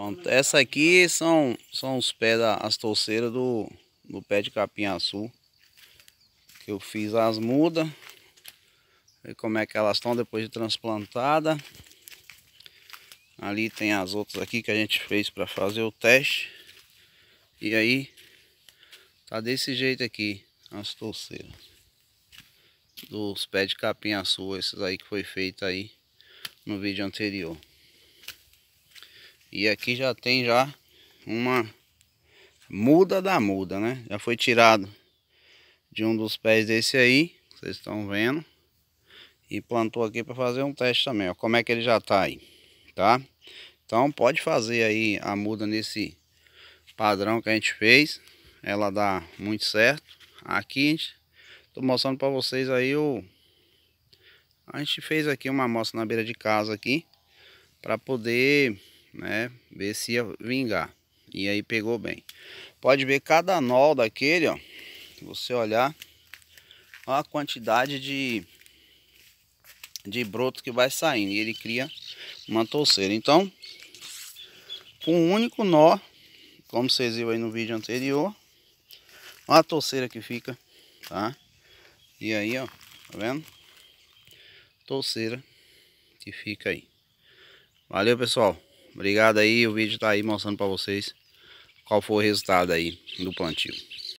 Pronto, essa aqui são, são os pés das torceiras do, do pé de capim-açu. Que eu fiz as mudas. Ver como é que elas estão depois de transplantada. Ali tem as outras aqui que a gente fez para fazer o teste. E aí, tá desse jeito aqui, as torceiras. Dos pés de capim-açu, esses aí que foi feito aí no vídeo anterior. E aqui já tem já uma muda da muda, né? Já foi tirado de um dos pés desse aí, vocês estão vendo. E plantou aqui para fazer um teste também, ó, como é que ele já tá aí, tá? Então pode fazer aí a muda nesse padrão que a gente fez. Ela dá muito certo. Aqui, estou mostrando para vocês aí o... A gente fez aqui uma amostra na beira de casa aqui, para poder né? Ver se ia vingar. E aí pegou bem. Pode ver cada nó daquele, ó. Se você olhar, ó a quantidade de de brotos que vai saindo. E ele cria uma torceira. Então, com um único nó, como vocês viram aí no vídeo anterior, ó a torceira que fica, tá? E aí, ó, tá vendo? Torceira que fica aí. Valeu, pessoal. Obrigado aí, o vídeo tá aí mostrando para vocês qual foi o resultado aí do plantio.